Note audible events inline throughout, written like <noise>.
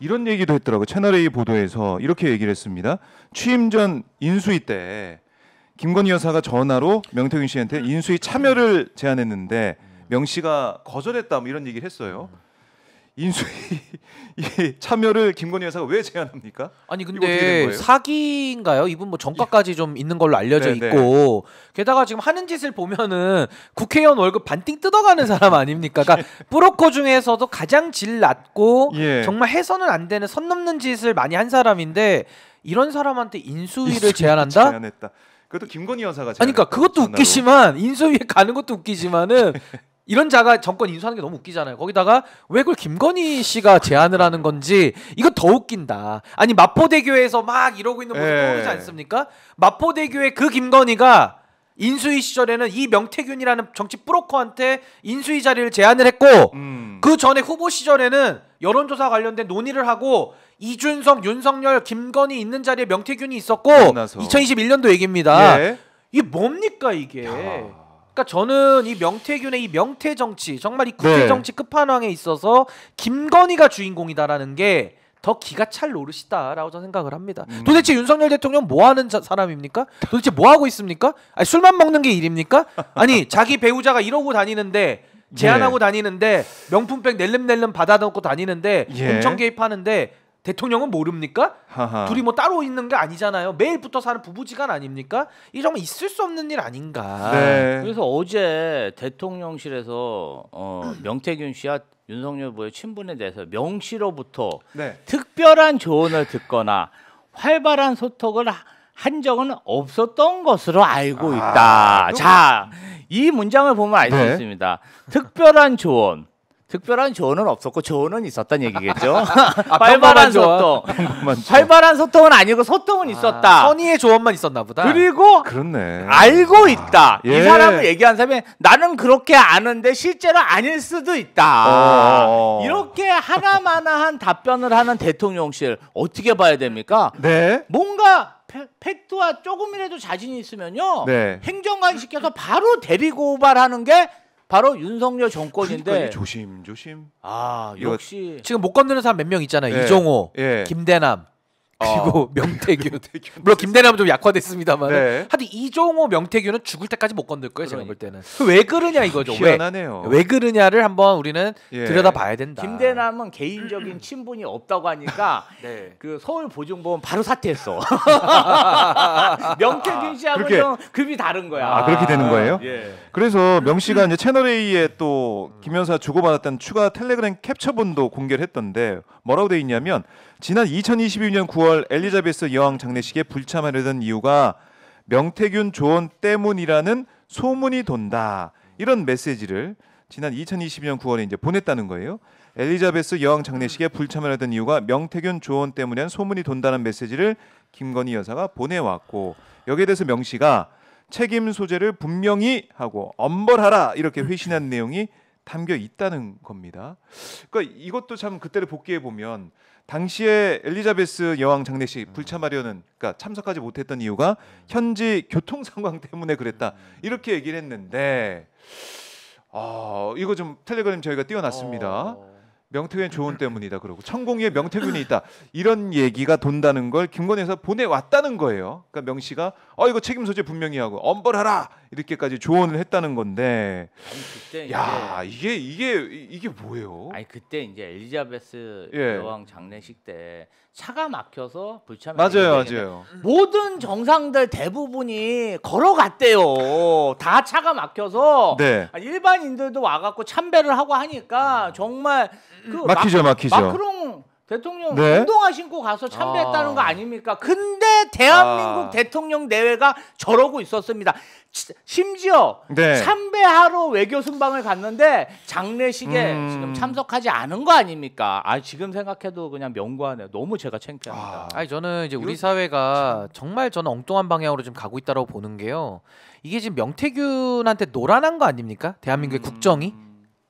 이런 얘기도 했더라고 채널 A 보도에서 이렇게 얘기를 했습니다. 취임 전 인수위 때 김건희 여사가 전화로 명태균 씨한테 인수위 참여를 제안했는데 명 씨가 거절했다 뭐 이런 얘기를 했어요. 인수위 <laughs> 이 참여를 김건희 여사가 왜 제안합니까? 아니 근데? 사기인가요? 이분 뭐 정가까지 좀 있는 걸로 알려져 네, 네. 있고 게다가 지금 하는 짓을 보면은 국회의원 월급 반띵 뜯어가는 사람 아닙니까? 그러니까 <laughs> 브로커 중에서도 가장 질 낮고 예. 정말 해서는 안 되는 선 넘는 짓을 많이 한 사람인데 이런 사람한테 인수위를 제안한다? 제안했다. 그것도 김건희 여사가 아니 그러니까 그것도. 웃기지만 인수위에 가는 것도 웃기지만은 <laughs> 이런 자가 정권 인수하는 게 너무 웃기잖아요. 거기다가 왜 그걸 김건희 씨가 제안을 하는 건지 이거 더 웃긴다. 아니 마포대교에서 막 이러고 있는 모습 예. 떠오르지 않습니까? 마포대교의 그 김건희가 인수위 시절에는 이 명태균이라는 정치 브로커한테 인수위 자리를 제안을 했고 음. 그 전에 후보 시절에는 여론조사 관련된 논의를 하고 이준석, 윤석열, 김건희 있는 자리에 명태균이 있었고 만나서. 2021년도 얘기입니다. 예. 이게 뭡니까 이게? 야. 그러니까 저는 이 명태균의 이 명태 정치 정말 이 국회 네. 정치 끝판왕에 있어서 김건희가 주인공이다라는 게 더 기가 찰 노릇이다라고 저는 생각을 합니다. 음. 도대체 윤석열 대통령 뭐 하는 자- 사람입니까? 도대체 뭐 하고 있습니까? 아니, 술만 먹는 게 일입니까? 아니 <laughs> 자기 배우자가 이러고 다니는데 제안하고 예. 다니는데 명품백 낼름낼름 받아놓고 다니는데 예. 공천 개입하는데 대통령은 모릅니까? 하하. 둘이 뭐 따로 있는 게 아니잖아요. 매일부터 사는 부부지간 아닙니까? 이 정말 있을 수 없는 일 아닌가. 네. 그래서 어제 대통령실에서 어, 명태균 씨와 윤석열 후보의 친분에 대해서 명 씨로부터 네. 특별한 조언을 듣거나 활발한 소통을 하- 한 적은 없었던 것으로 알고 아, 있다. 그럼- 자, 이 문장을 보면 알수 네. 있습니다. 특별한 조언. 특별한 조언은 없었고 조언은 있었단 얘기겠죠. <laughs> 활발한 평범한 조언. 소통. 활발한 소통은 아니고 소통은 있었다. 아, 선의의 조언만 있었나 보다. 그리고 그렇네. 알고 있다. 예. 이 사람을 얘기한 사람이 나는 그렇게 아는데 실제로 아닐 수도 있다. 어. 이렇게 하나마나한 답변을 하는 대통령실 어떻게 봐야 됩니까? 네. 뭔가 팩- 팩트와 조금이라도 자신이 있으면요. 네. 행정관 시켜서 바로 대리고 고발하는 게 바로 윤석열 정권인데 그러니까 조심 조심. 아 이거- 역시 지금 못 건드는 사람 몇 명 있잖아요. 예. 이종호, 예. 김대남, 그리고 명태균. <laughs> 명태균. 물론 김대남은 좀 약화됐습니다만. 네. 하여튼 이종호, 명태균은 죽을 때까지 못 건들 거예요. 제가 볼 때는. 그왜 그러냐 이거죠. 왜? 희한하네요. 왜 그러냐를 한번 우리는 예. 들여다봐야 된다. 김대남은 개인적인 친분이 없다고 하니까 <laughs> 네. 그 서울 보증보험 바로 사퇴했어. <laughs> 명태균 씨하고 그렇게- 좀 급이 다른 거야. 아 그렇게 되는 거예요? 예. 그래서 명 씨가 이제 채널 A에 또 김여사 주고받았던 추가 텔레그램 캡처본도 공개를 했던데 뭐라고 돼 있냐면 지난 2022년 9월 엘리자베스 여왕 장례식에 불참하려던 이유가 명태균 조언 때문이라는 소문이 돈다 이런 메시지를 지난 2022년 9월에 이제 보냈다는 거예요. 엘리자베스 여왕 장례식에 불참하려던 이유가 명태균 조언 때문이라는 소문이 돈다는 메시지를 김건희 여사가 보내왔고 여기에 대해서 명 씨가 책임 소재를 분명히 하고 엄벌하라 이렇게 회신한 내용이 담겨 있다는 겁니다. 그러니까 이것도 참 그때를 복귀해 보면 당시에 엘리자베스 여왕 장례식 불참하려는 그러니까 참석하지 못했던 이유가 현지 교통 <laughs> 상황 때문에 그랬다 이렇게 얘기를 했는데 아 이거 좀 텔레그램 저희가 띄워놨습니다. 어. 명태균 조언 <laughs> 때문이다 그러고 천공위에 명태균이 있다 이런 얘기가 돈다는 걸 김건희에서 보내왔다는 거예요. 그러니까 명 씨가 어 이거 책임 소재 분명히 하고 엄벌하라 이렇게까지 조언을 했다는 건데 아니 그때 야 이게 이게 이게 뭐예요? 아니 그때 이제 엘리자베스 예. 여왕 장례식 때 차가 막혀서 불참을 맞아요, 맞아요. 모든 정상들 대부분이 걸어갔대요. 다 차가 막혀서 네 일반인들도 와갖고 참배를 하고 하니까 정말 그 막히죠, 마, 막히죠. 마크롱 대통령 네. 운동화 신고 가서 참배했다는 아. 거 아닙니까? 근데 대한민국 아. 대통령 내외가 저러고 있었습니다. 치- 심지어 네. 참배하러 외교 순방을 갔는데 장례식에 음. 지금 참석하지 않은 거 아닙니까? 아 지금 생각해도 그냥 명구하네요. 너무 제가 창피합니다. 아 니 저는 이제 우리 사회가 정말 저는 엉뚱한 방향으로 좀 가고 있다고 보는 게요. 이게 지금 명태균한테 노란한 거 아닙니까? 대한민국의 국정이?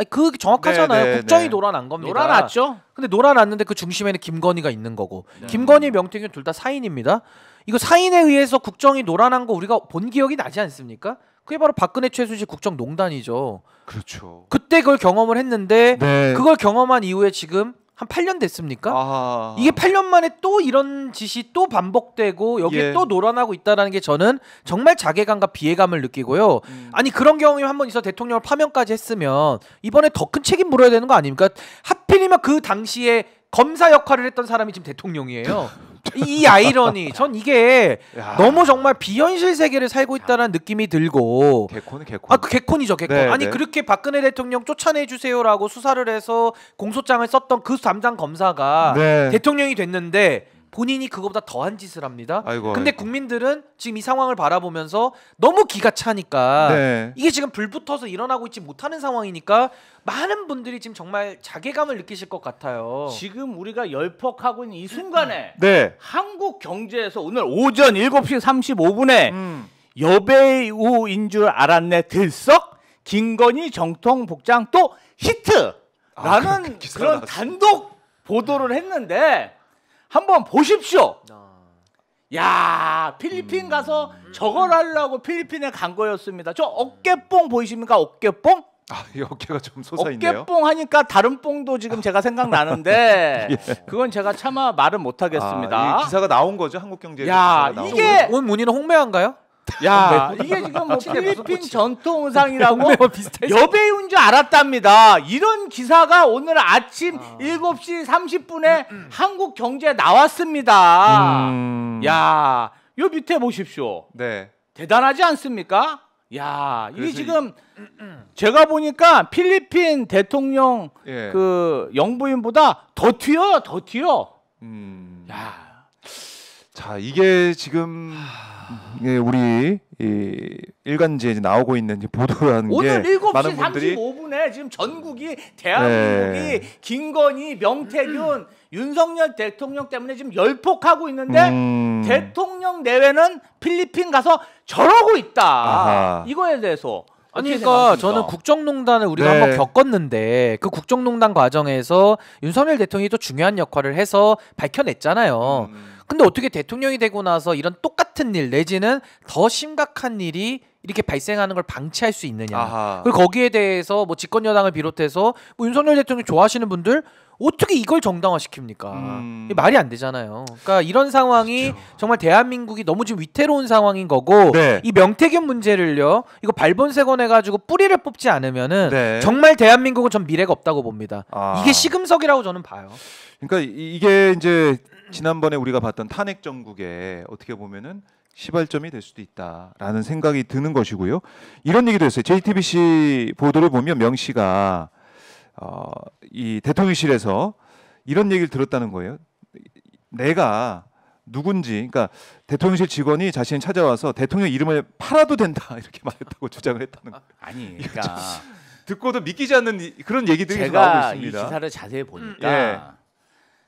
아니 그 정확하잖아요. 네, 네, 국정이 네. 노란한 겁니다. 놀아놨죠? 근데 노란았는데 그 중심에는 김건희가 있는 거고 네. 김건희, 명태균 둘 다 사인입니다. 이거 사인에 의해서 국정이 노란한 거 우리가 본 기억이 나지 않습니까? 그게 바로 박근혜 최순실 국정농단이죠. 그렇죠. 그때 그걸 경험을 했는데 네. 그걸 경험한 이후에 지금 한 8년 됐습니까? 아. 이게 8년 만에 또 이런 짓이 또 반복되고 여기에 예. 또 놀아나고 있다라는 게 저는 정말 자괴감과 비애감을 느끼고요. 음. 아니 그런 경험이 한 번 있어 대통령을 파면까지 했으면 이번에 더 큰 책임 물어야 되는 거 아닙니까? 하필이면 그 당시에 검사 역할을 했던 사람이 지금 대통령이에요. <laughs> 이, 이 아이러니 전 이게 야. 너무 정말 비현실 세계를 살고 있다는 느낌이 들고 개콘은 개콘. 아, 그 개콘이죠, 개콘. 네, 아니 네. 그렇게 박근혜 대통령 쫓아내 주세요라고 수사를 해서 공소장을 썼던 그 담당 검사가 네. 대통령이 됐는데 본인이 그거보다 더한 짓을 합니다. 아이고. 근데 아이고. 국민들은 지금 이 상황을 바라보면서 너무 기가 차니까 네. 이게 지금 불 붙어서 일어나고 있지 못하는 상황이니까 많은 분들이 지금 정말 자괴감을 느끼실 것 같아요. 지금 우리가 열폭하고 있는 이 순간에 네. 한국 경제에서 오늘 오전 7시 35분에 음. 여배우인 줄 알았네 들썩 김건희 정통 복장 또 히트 아, 라는 그 기사가 그런. 단독 보도를 했는데 한번 보십시오. 야 필리핀 가서 저걸 하려고 필리핀에 간 거였습니다. 저 어깨뽕 보이십니까? 어깨뽕? 아, 이 어깨가 좀 솟아 있네요. 어깨뽕 하니까 다른 뽕도 지금 제가 생각나는데 <laughs> 그건 제가 차마 말은 못하겠습니다. 아, 이 기사가 나온 거죠 한국경제. 야, 이게- 온 문의는 홍매화인가요? 야 이게 지금 뭐 네, 필리핀. 전통 의상이라고. 여배우인 줄 알았답니다. 이런 기사가 오늘 아침 7시 30분에 한국 경제에 나왔습니다. 음. 야, 요 밑에 보십시오. 네. 대단하지 않습니까? 야, 이게 지금 제가 보니까 필리핀 대통령 예. 그 영부인보다 더 튀어요, 더 튀어. 음. 야, 자 이게 지금 예, 우리 이 일간지에 이제 나오고 있는 보도라는 오늘 게 7시 많은 분들이 35분에 지금 전국이 대한민국이 네. 김건희, 명태균, 윤석열 대통령 때문에 지금 열폭하고 있는데 음. 대통령 내외는 필리핀 가서 저러고 있다. 아하. 이거에 대해서 아니 그러니까? 저는 국정농단을 우리가 네. 한번 겪었는데 그 국정농단 과정에서 윤석열 대통령이 또 중요한 역할을 해서 밝혀냈잖아요. 음. 근데 어떻게 대통령이 되고 나서 이런 똑같은 일 내지는 더 심각한 일이 이렇게 발생하는 걸 방치할 수 있느냐. 아하. 그리고 거기에 대해서 뭐 집권 여당을 비롯해서 뭐 윤석열 대통령 좋아하시는 분들 어떻게 이걸 정당화시킵니까? 음. 말이 안 되잖아요. 그러니까 이런 상황이 정말 대한민국이 너무 지금 위태로운 상황인 거고 네. 이 명태균 문제를요. 이거 발본색원 해가지고 뿌리를 뽑지 않으면은 네. 정말 대한민국은 전 미래가 없다고 봅니다. 아. 이게 시금석이라고 저는 봐요. 그러니까 이- 이게 이제 지난번에 우리가 봤던 탄핵 정국에 어떻게 보면은 시발점이 될 수도 있다라는 생각이 드는 것이고요. 이런 얘기도 했어요. JTBC 보도를 보면 명 씨가 어, 이 대통령실에서 이런 얘기를 들었다는 거예요. 내가 누군지, 그러니까 대통령실 직원이 자신을 찾아와서 대통령 이름을 팔아도 된다 <laughs> 이렇게 말했다고 주장을 했다는 거예요. 아니, 그러니까 듣고도 믿기지 않는 이- 그런 얘기들이 나오고 제가 이 있습니다. 기사를 자세히 예. 보니까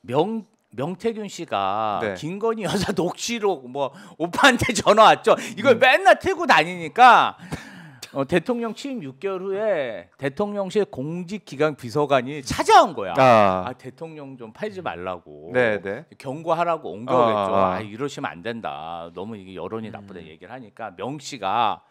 명 명태균 씨가 네. 김건희 여사 <laughs> 녹취록 뭐 오빠한테 전화 왔죠. 음. 이걸 맨날 틀고 다니니까 어, 대통령 취임 6개월 후에 대통령실 공직기강 비서관이 찾아온 거야. 아, 아, 대통령 좀 팔지 말라고. 네, 네. 경고하라고 온 거겠죠. 아, 아. 아, 이러시면 안 된다. 너무 이게 여론이 나쁘다 얘기를 하니까 명 씨가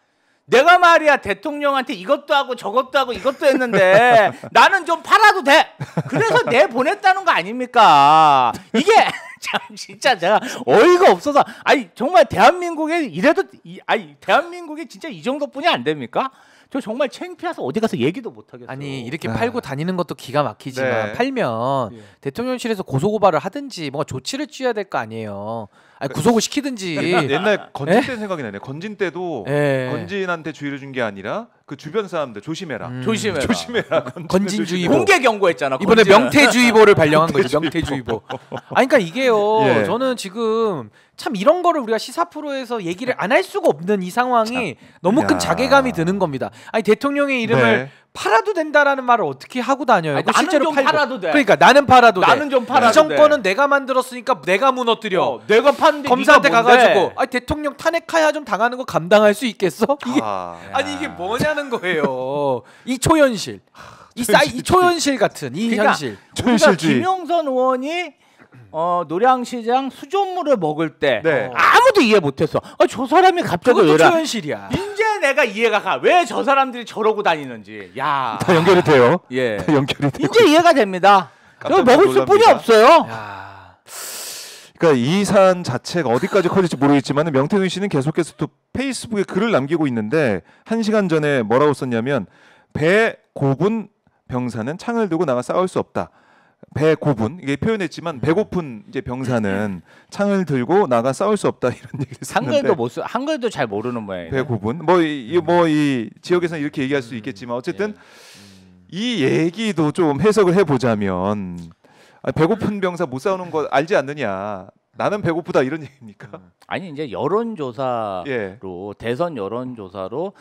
내가 말이야 대통령한테 이것도 하고 저것도 하고 이것도 했는데 <laughs> 나는 좀 팔아도 돼. 그래서 내 보냈다는 거 아닙니까? 이게 <laughs> 참 진짜 제가 어이가 없어서 아니 정말 대한민국에 이래도 이, 아니 대한민국에 진짜 이 정도뿐이 안 됩니까? 저 정말 창피해서 어디 가서 얘기도 못 하겠어요. 아니 이렇게 네. 팔고 다니는 것도 기가 막히지만 네. 팔면 예. 대통령실에서 고소고발을 하든지 뭔가 조치를 취해야 될 거 아니에요. 아니 구속을 시키든지. <laughs> 옛날, 옛날 건진 때 생각이 나네. 건진 때도 예. 건진한테 주의를 준 게 아니라 그 주변 사람들 조심해라. 음. 조심해라. 조심해라. <laughs> 건진주의보. 공개 경고했잖아. 이번에 건진은. 명태주의보를 발령한 거죠. <laughs> 명태주의보. 아니 그러니까 이게요. 예. 저는 지금 참 이런 거를 우리가 시사 프로에서 얘기를 안 할 수가 없는 이 상황이 너무 큰 야. 자괴감이 드는 겁니다. 아니 대통령의 이름을 네. 팔아도 된다라는 말을 어떻게 하고 다녀요? 아니, 그 나는 좀 팔고. 팔아도 돼. 그러니까 나는 팔아도 돼. 나는 좀 팔아도 이 정권은 돼. 내가 만들었으니까 내가 무너뜨려. 어, 내가 파 는데 검사한테? 가가지고 아니 대통령 탄핵하야 좀 당하는 거 감당할 수 있겠어? 이게 아, 아니 이게 뭐냐는 거예요. <laughs> 이 초현실, 이 사이 이 초현실 같은 이 그러니까 현실. 우리가 초현실주의. 김영선 의원이 어, 노량시장 수돗물을 먹을 때 네. 아무도 이해 못했어. 아, 저 사람이 갑자기 그것도 왜라? 초현실이야. 이제 내가 이해가 가. 왜 저 사람들이 저러고 다니는지. 야, 다 연결이 돼요. 예. 다 연결이 돼요. 이제 이해가 됩니다. 저 먹을 수뿐이 놀랍니다. 없어요. 야. 그러니까 이 사안 자체가 어디까지 커질지 모르겠지만 명태균 씨는 계속해서 또 페이스북에 글을 남기고 있는데 한 시간 전에 뭐라고 썼냐면 배 고분 병사는 창을 들고 나가 싸울 수 없다. 배 고분 이게 표현했지만 배고픈 이제 병사는 창을 들고 나가 싸울 수 없다 이런 얘기를 했었는데 한글도 못 쓰, 한글도 잘 모르는 모양이에요. 배 고분 뭐이 뭐 이 지역에서는 이렇게 얘기할 수 있겠지만 어쨌든 이 얘기도 좀 해석을 해보자면 아, 배고픈 병사 못 싸우는 거 알지 않느냐 나는 배고프다 이런 얘기입니까? 아니 이제 여론조사로 예. 대선 여론조사로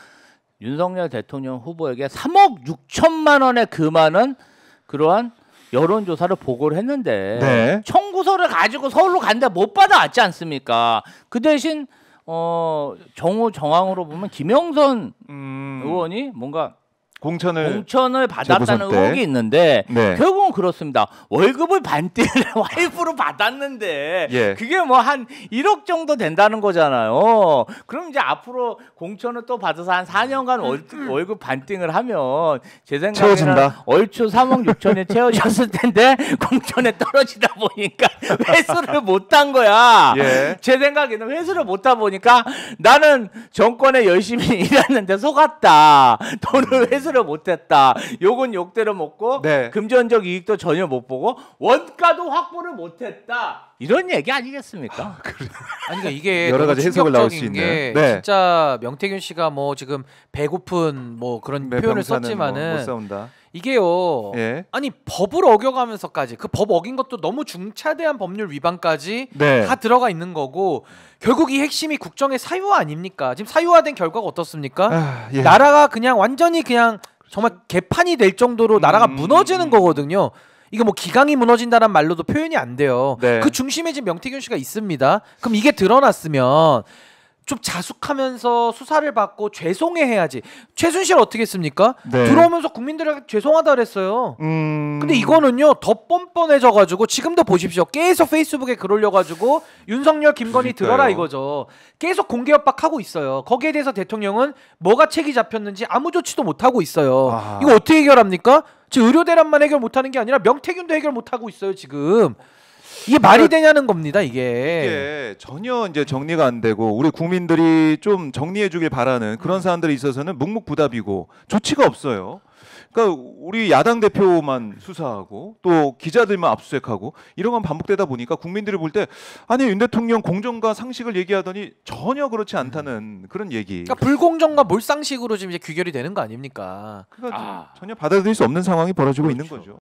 윤석열 대통령 후보에게 3억 6천만 원에 금하는 그러한 여론조사를 보고를 했는데 네. 청구서를 가지고 서울로 간데 못 받아왔지 않습니까? 그 대신 어 정호 정황으로 보면 김영선 음, 의원이 뭔가 공천을 공천을 받았다는. 의혹이 있는데 네. 결국은 그렇습니다. 월급을 반띵을 <laughs> 와이프로 받았는데 예. 그게 뭐 한 1억 정도 된다는 거잖아요. 그럼 이제 앞으로 공천을 또 받아서 한 4년간 월, 월급 반띵을 하면 제 생각에는 채워진다. 얼추 3억 6천이 <laughs> 채워졌을 텐데 공천에 떨어지다 보니까 <laughs> 회수를 못 한 거야. 예. 제 생각에는 회수를 못하다 보니까 나는 정권에 열심히 일했는데 속았다. 돈을 회수 를 못했다. 욕은 욕대로 먹고 네. 금전적 이익도 전혀 못 보고 원가도 확보를 못했다. 이런 얘기 아니겠습니까? 아니 그러니까 이게 <laughs> 여러 가지 해석을 나올 수 있는. 게 네. 진짜 명태균 씨가 뭐 지금 배고픈 뭐 그런 네, 표현을 썼지만은 뭐못 싸운다. 이게요. 예. 아니 법을 어겨가면서까지 그 법 어긴 것도 너무 중차대한 법률 위반까지 네. 다 들어가 있는 거고 결국 이 핵심이 국정의 사유화 아닙니까? 지금 사유화된 결과가 어떻습니까? 아, 예. 나라가 그냥 완전히 그냥 정말 개판이 될 정도로 나라가 음, 무너지는 음. 거거든요. 이거 뭐 기강이 무너진다는 말로도 표현이 안 돼요. 네. 그 중심에 지금 명태균 씨가 있습니다. 그럼 이게 드러났으면 좀 자숙하면서 수사를 받고 죄송해 해야지. 최순실 어떻게 했습니까? 네. 들어오면서 국민들에게 죄송하다 그랬어요. 음. 근데 이거는요 더 뻔뻔해져 가지고 지금도 보십시오 계속 페이스북에 글 올려 가지고 윤석열 김건희 그러니까요. 들어라 이거죠 계속 공개 협박하고 있어요 거기에 대해서 대통령은 뭐가 책이 잡혔는지 아무 조치도 못 하고 있어요 아. 이거 어떻게 해결합니까 지금 의료 대란만 해결 못 하는 게 아니라 명태균도 해결 못 하고 있어요 지금 이게 말이 되냐는 겁니다 이게 이게 전혀 이제 정리가 안 되고 우리 국민들이 좀 정리해 주길 바라는 그런 사안들이 있어서는 묵묵부답이고 조치가 없어요. 그러니까 우리 야당 대표만 수사하고 또 기자들만 압수수색하고 이런 건 반복되다 보니까 국민들이 볼 때 아니 윤 대통령 공정과 상식을 얘기하더니 전혀 그렇지 않다는 그런 얘기. 그러니까 불공정과 몰상식으로 지금 이제 귀결이 되는 거 아닙니까 그러니까 아. 전혀 받아들일 수 없는 상황이 벌어지고 있는 그렇죠. 거죠.